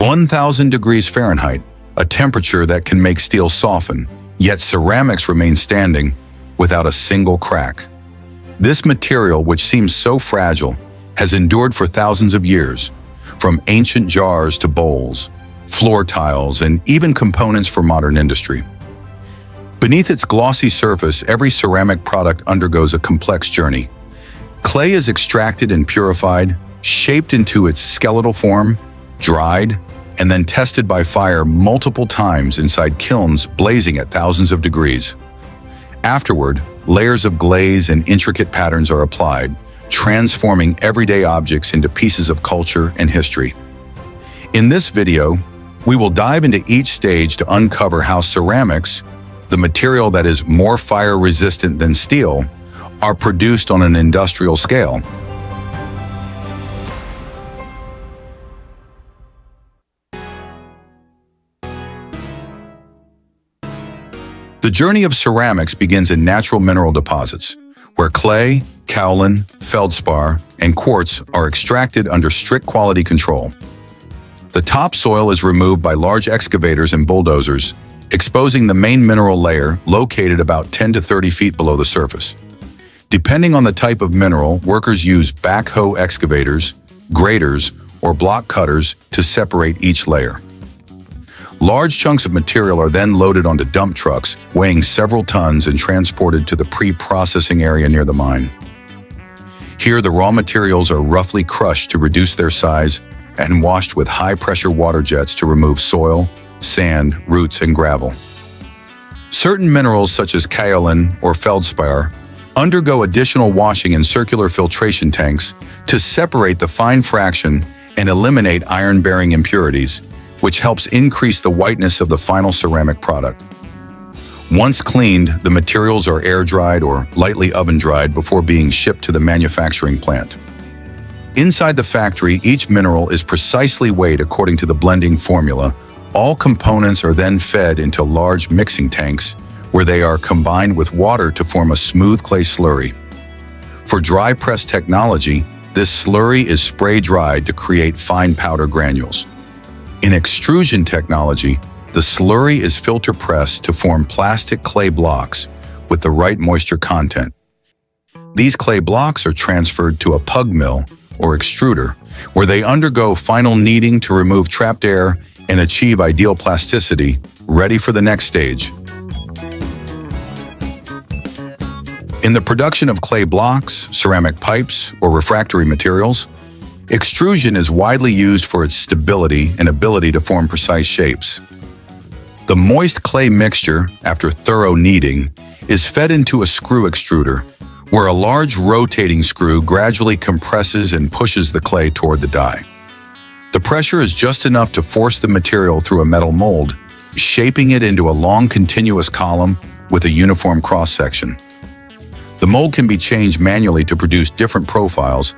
1,000 degrees Fahrenheit, a temperature that can make steel soften, yet ceramics remain standing without a single crack. This material, which seems so fragile, has endured for thousands of years, from ancient jars to bowls, floor tiles, and even components for modern industry. Beneath its glossy surface, every ceramic product undergoes a complex journey. Clay is extracted and purified, shaped into its skeletal form, dried, and then tested by fire multiple times inside kilns blazing at thousands of degrees. Afterward, layers of glaze and intricate patterns are applied, transforming everyday objects into pieces of culture and history. In this video, we will dive into each stage to uncover how ceramics, the material that is more fire-resistant than steel, are produced on an industrial scale. The journey of ceramics begins in natural mineral deposits, where clay, kaolin, feldspar, and quartz are extracted under strict quality control. The topsoil is removed by large excavators and bulldozers, exposing the main mineral layer located about 10 to 30 feet below the surface. Depending on the type of mineral, workers use backhoe excavators, graders, or block cutters to separate each layer. Large chunks of material are then loaded onto dump trucks, weighing several tons and transported to the pre-processing area near the mine. Here, the raw materials are roughly crushed to reduce their size and washed with high-pressure water jets to remove soil, sand, roots, and gravel. Certain minerals such as kaolin or feldspar undergo additional washing in circular filtration tanks to separate the fine fraction and eliminate iron-bearing impurities, which helps increase the whiteness of the final ceramic product. Once cleaned, the materials are air-dried or lightly oven-dried before being shipped to the manufacturing plant. Inside the factory, each mineral is precisely weighed according to the blending formula. All components are then fed into large mixing tanks where they are combined with water to form a smooth clay slurry. For dry press technology, this slurry is spray-dried to create fine powder granules. In extrusion technology, the slurry is filter pressed to form plastic clay blocks with the right moisture content. These clay blocks are transferred to a pug mill or extruder, where they undergo final kneading to remove trapped air and achieve ideal plasticity, ready for the next stage. In the production of clay blocks, ceramic pipes, or refractory materials, extrusion is widely used for its stability and ability to form precise shapes. The moist clay mixture, after thorough kneading, is fed into a screw extruder, where a large rotating screw gradually compresses and pushes the clay toward the die. The pressure is just enough to force the material through a metal mold, shaping it into a long continuous column with a uniform cross-section. The mold can be changed manually to produce different profiles,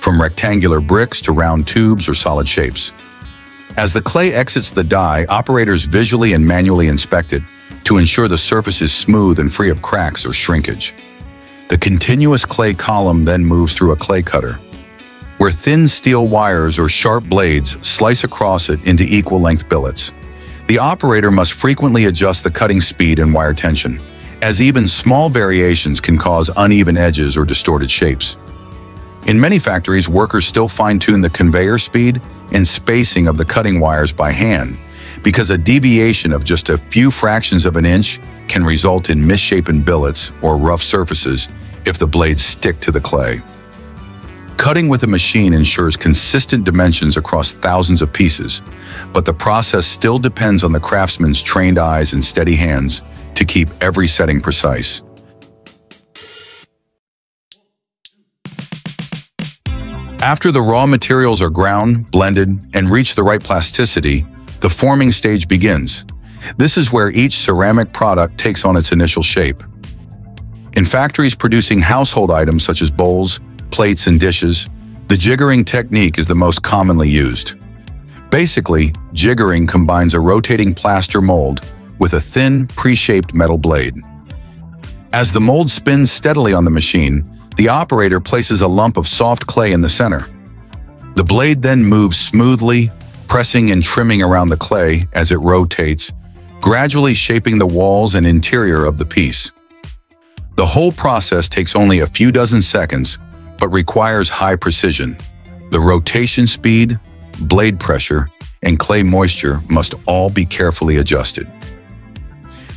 from rectangular bricks to round tubes or solid shapes. As the clay exits the die, operators visually and manually inspect it to ensure the surface is smooth and free of cracks or shrinkage. The continuous clay column then moves through a clay cutter, where thin steel wires or sharp blades slice across it into equal length billets. The operator must frequently adjust the cutting speed and wire tension, as even small variations can cause uneven edges or distorted shapes. In many factories, workers still fine-tune the conveyor speed and spacing of the cutting wires by hand, because a deviation of just a few fractions of an inch can result in misshapen billets or rough surfaces if the blades stick to the clay. Cutting with a machine ensures consistent dimensions across thousands of pieces, but the process still depends on the craftsman's trained eyes and steady hands to keep every setting precise. After the raw materials are ground, blended, and reach the right plasticity, the forming stage begins. This is where each ceramic product takes on its initial shape. In factories producing household items such as bowls, plates, and dishes, the jiggering technique is the most commonly used. Basically, jiggering combines a rotating plaster mold with a thin, pre-shaped metal blade. As the mold spins steadily on the machine, the operator places a lump of soft clay in the center. The blade then moves smoothly, pressing and trimming around the clay as it rotates, gradually shaping the walls and interior of the piece. The whole process takes only a few dozen seconds, but requires high precision. The rotation speed, blade pressure, and clay moisture must all be carefully adjusted.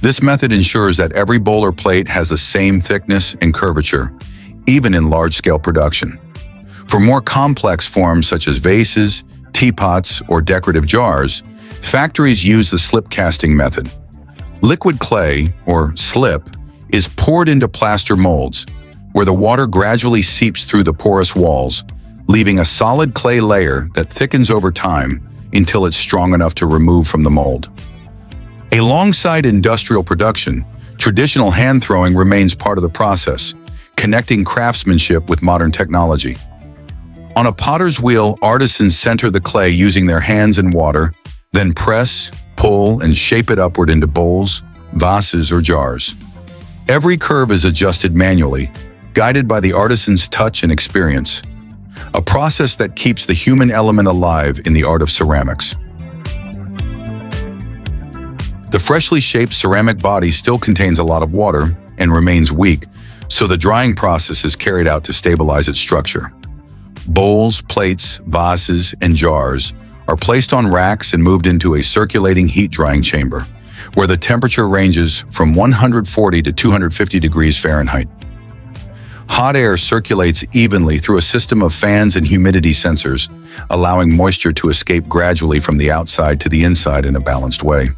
This method ensures that every bowl or plate has the same thickness and curvature, even in large-scale production. For more complex forms such as vases, teapots, or decorative jars, factories use the slip casting method. Liquid clay, or slip, is poured into plaster molds, where the water gradually seeps through the porous walls, leaving a solid clay layer that thickens over time until it's strong enough to remove from the mold. Alongside industrial production, traditional hand throwing remains part of the process, connecting craftsmanship with modern technology. On a potter's wheel, artisans center the clay using their hands and water, then press, pull, and shape it upward into bowls, vases, or jars. Every curve is adjusted manually, guided by the artisan's touch and experience, a process that keeps the human element alive in the art of ceramics. The freshly shaped ceramic body still contains a lot of water and remains weak, so the drying process is carried out to stabilize its structure. Bowls, plates, vases, and jars are placed on racks and moved into a circulating heat drying chamber, where the temperature ranges from 140 to 250 degrees Fahrenheit. Hot air circulates evenly through a system of fans and humidity sensors, allowing moisture to escape gradually from the outside to the inside in a balanced way.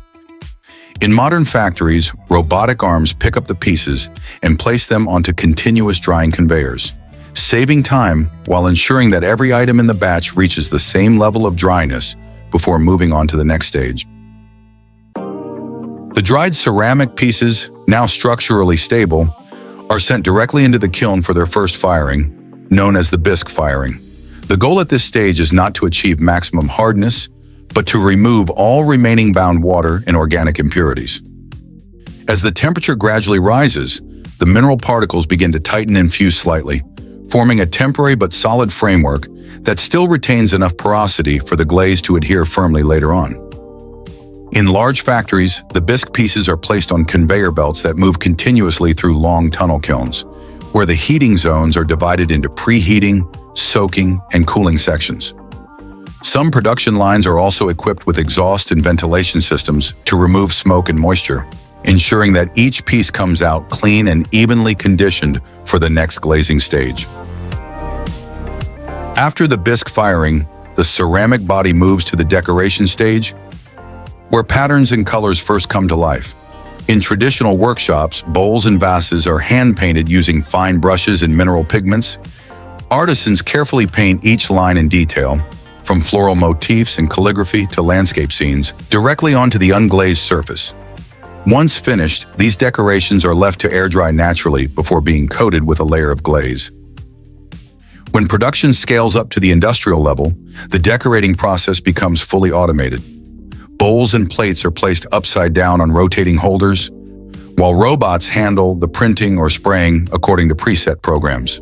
In modern factories, robotic arms pick up the pieces and place them onto continuous drying conveyors, saving time while ensuring that every item in the batch reaches the same level of dryness before moving on to the next stage. The dried ceramic pieces, now structurally stable, are sent directly into the kiln for their first firing, known as the bisque firing. The goal at this stage is not to achieve maximum hardness, but to remove all remaining bound water and organic impurities. As the temperature gradually rises, the mineral particles begin to tighten and fuse slightly, forming a temporary but solid framework that still retains enough porosity for the glaze to adhere firmly later on. In large factories, the bisque pieces are placed on conveyor belts that move continuously through long tunnel kilns, where the heating zones are divided into preheating, soaking, and cooling sections. Some production lines are also equipped with exhaust and ventilation systems to remove smoke and moisture, ensuring that each piece comes out clean and evenly conditioned for the next glazing stage. After the bisque firing, the ceramic body moves to the decoration stage where patterns and colors first come to life. In traditional workshops, bowls and vases are hand-painted using fine brushes and mineral pigments. Artisans carefully paint each line in detail, from floral motifs and calligraphy to landscape scenes, directly onto the unglazed surface. Once finished, these decorations are left to air dry naturally before being coated with a layer of glaze. When production scales up to the industrial level, the decorating process becomes fully automated. Bowls and plates are placed upside down on rotating holders, while robots handle the printing or spraying according to preset programs.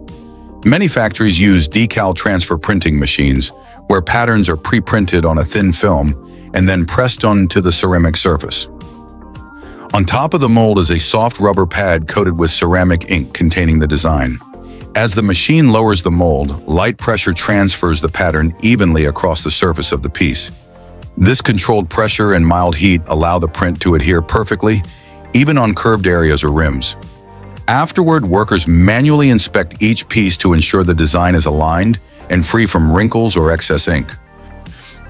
Many factories use decal transfer printing machines, where patterns are pre-printed on a thin film and then pressed onto the ceramic surface. On top of the mold is a soft rubber pad coated with ceramic ink containing the design. As the machine lowers the mold, light pressure transfers the pattern evenly across the surface of the piece. This controlled pressure and mild heat allow the print to adhere perfectly, even on curved areas or rims. Afterward, workers manually inspect each piece to ensure the design is aligned and free from wrinkles or excess ink.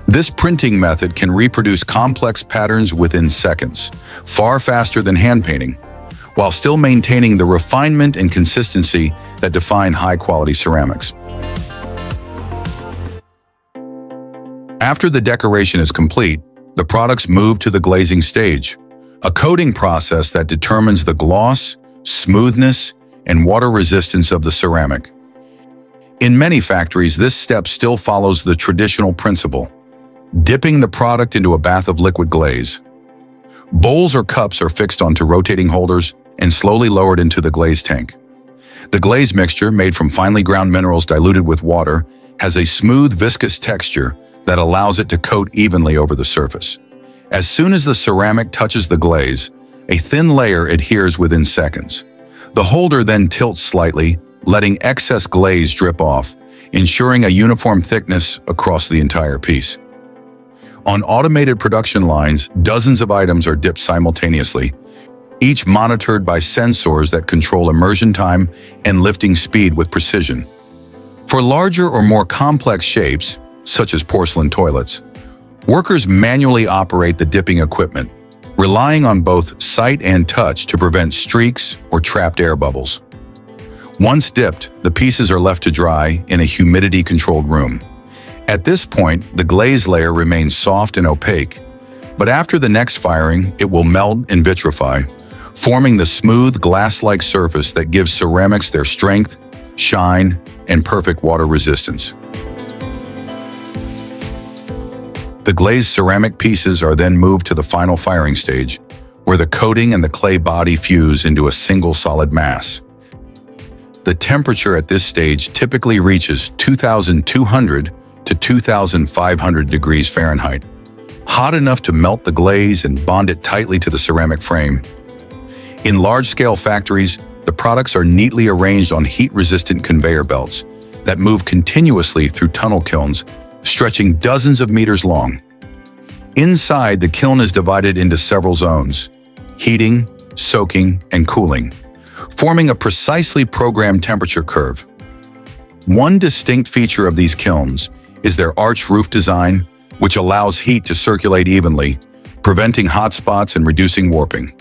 This printing method can reproduce complex patterns within seconds, far faster than hand painting, while still maintaining the refinement and consistency that define high-quality ceramics. After the decoration is complete, the products move to the glazing stage, a coating process that determines the gloss, smoothness, and water resistance of the ceramic. In many factories, this step still follows the traditional principle, dipping the product into a bath of liquid glaze. Bowls or cups are fixed onto rotating holders and slowly lowered into the glaze tank. The glaze mixture, made from finely ground minerals diluted with water, has a smooth, viscous texture that allows it to coat evenly over the surface. As soon as the ceramic touches the glaze, a thin layer adheres within seconds. The holder then tilts slightly, letting excess glaze drip off, ensuring a uniform thickness across the entire piece. On automated production lines, dozens of items are dipped simultaneously, each monitored by sensors that control immersion time and lifting speed with precision. For larger or more complex shapes, such as porcelain toilets, workers manually operate the dipping equipment, relying on both sight and touch to prevent streaks or trapped air bubbles. Once dipped, the pieces are left to dry in a humidity-controlled room. At this point, the glaze layer remains soft and opaque, but after the next firing, it will melt and vitrify, forming the smooth glass-like surface that gives ceramics their strength, shine, and perfect water resistance. The glazed ceramic pieces are then moved to the final firing stage, where the coating and the clay body fuse into a single solid mass. The temperature at this stage typically reaches 2,200 to 2,500 degrees Fahrenheit, hot enough to melt the glaze and bond it tightly to the ceramic frame. In large-scale factories, the products are neatly arranged on heat-resistant conveyor belts that move continuously through tunnel kilns stretching dozens of meters long. Inside, the kiln is divided into several zones, heating, soaking, and cooling, forming a precisely programmed temperature curve. One distinct feature of these kilns is their arch roof design, which allows heat to circulate evenly, preventing hot spots and reducing warping.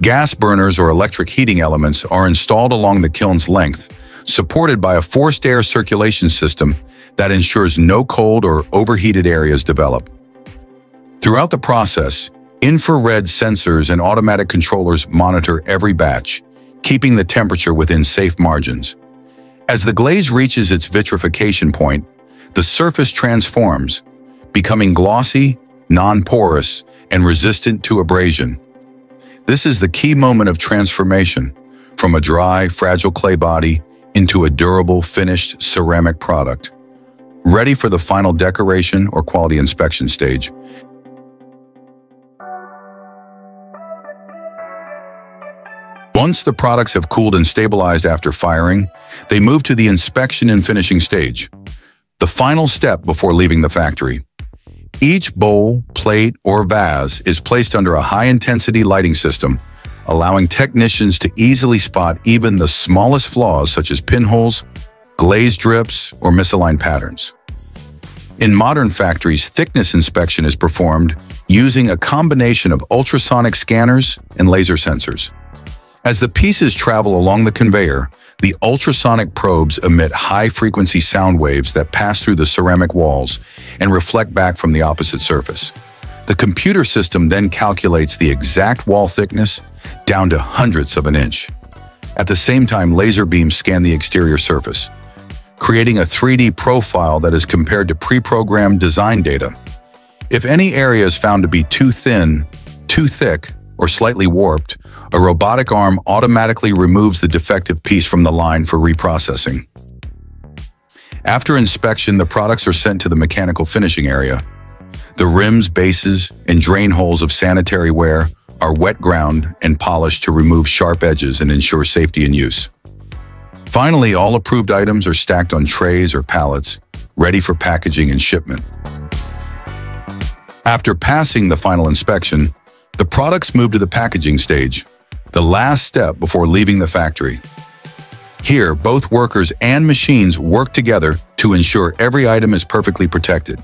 Gas burners or electric heating elements are installed along the kiln's length, supported by a forced air circulation system that ensures no cold or overheated areas develop. Throughout the process, infrared sensors and automatic controllers monitor every batch, keeping the temperature within safe margins. As the glaze reaches its vitrification point, the surface transforms, becoming glossy, non-porous, and resistant to abrasion. This is the key moment of transformation, from a dry, fragile clay body into a durable, finished ceramic product ready for the final decoration or quality inspection stage. Once the products have cooled and stabilized after firing, they move to the inspection and finishing stage, the final step before leaving the factory. Each bowl, plate, or vase is placed under a high-intensity lighting system, allowing technicians to easily spot even the smallest flaws such as pinholes, glaze drips, or misaligned patterns. In modern factories, thickness inspection is performed using a combination of ultrasonic scanners and laser sensors. As the pieces travel along the conveyor, the ultrasonic probes emit high-frequency sound waves that pass through the ceramic walls and reflect back from the opposite surface. The computer system then calculates the exact wall thickness down to hundredths of an inch. At the same time, laser beams scan the exterior surface, creating a 3D profile that is compared to pre-programmed design data. If any area is found to be too thin, too thick, or slightly warped, a robotic arm automatically removes the defective piece from the line for reprocessing. After inspection, the products are sent to the mechanical finishing area. The rims, bases, and drain holes of sanitary ware are wet ground and polished to remove sharp edges and ensure safety in use. Finally, all approved items are stacked on trays or pallets, ready for packaging and shipment. After passing the final inspection, the products move to the packaging stage, the last step before leaving the factory. Here, both workers and machines work together to ensure every item is perfectly protected.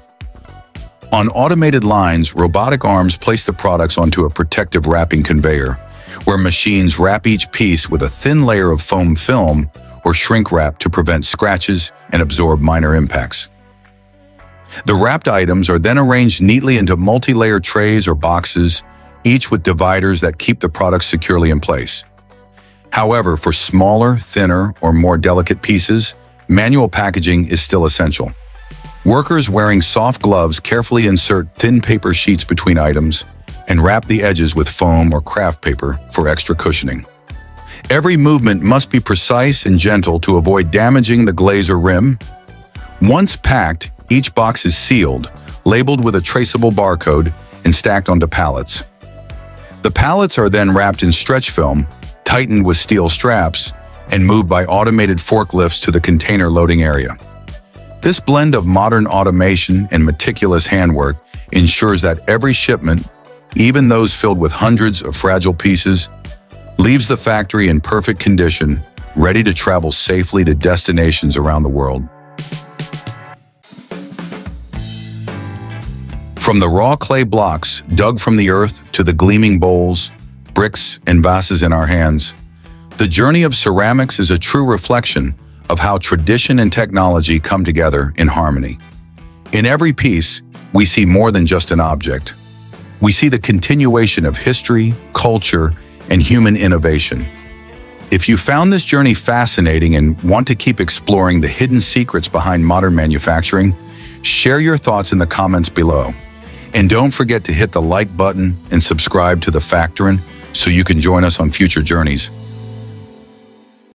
On automated lines, robotic arms place the products onto a protective wrapping conveyor, where machines wrap each piece with a thin layer of foam film or shrink wrap to prevent scratches and absorb minor impacts. The wrapped items are then arranged neatly into multi-layer trays or boxes, each with dividers that keep the products securely in place. However, for smaller, thinner, or more delicate pieces, manual packaging is still essential. Workers wearing soft gloves carefully insert thin paper sheets between items and wrap the edges with foam or craft paper for extra cushioning. Every movement must be precise and gentle to avoid damaging the glaze or rim. Once packed, Each box is sealed, labeled with a traceable barcode, and stacked onto pallets. The pallets are then wrapped in stretch film, tightened with steel straps, and moved by automated forklifts to the container loading area. This blend of modern automation and meticulous handwork ensures that every shipment, even those filled with hundreds of fragile pieces, leaves the factory in perfect condition, ready to travel safely to destinations around the world. From the raw clay blocks dug from the earth to the gleaming bowls, bricks, and vases in our hands, the journey of ceramics is a true reflection of how tradition and technology come together in harmony. In every piece, we see more than just an object. We see the continuation of history, culture, and human innovation. If you found this journey fascinating and want to keep exploring the hidden secrets behind modern manufacturing, share your thoughts in the comments below. And don't forget to hit the like button and subscribe to The Factoran so you can join us on future journeys.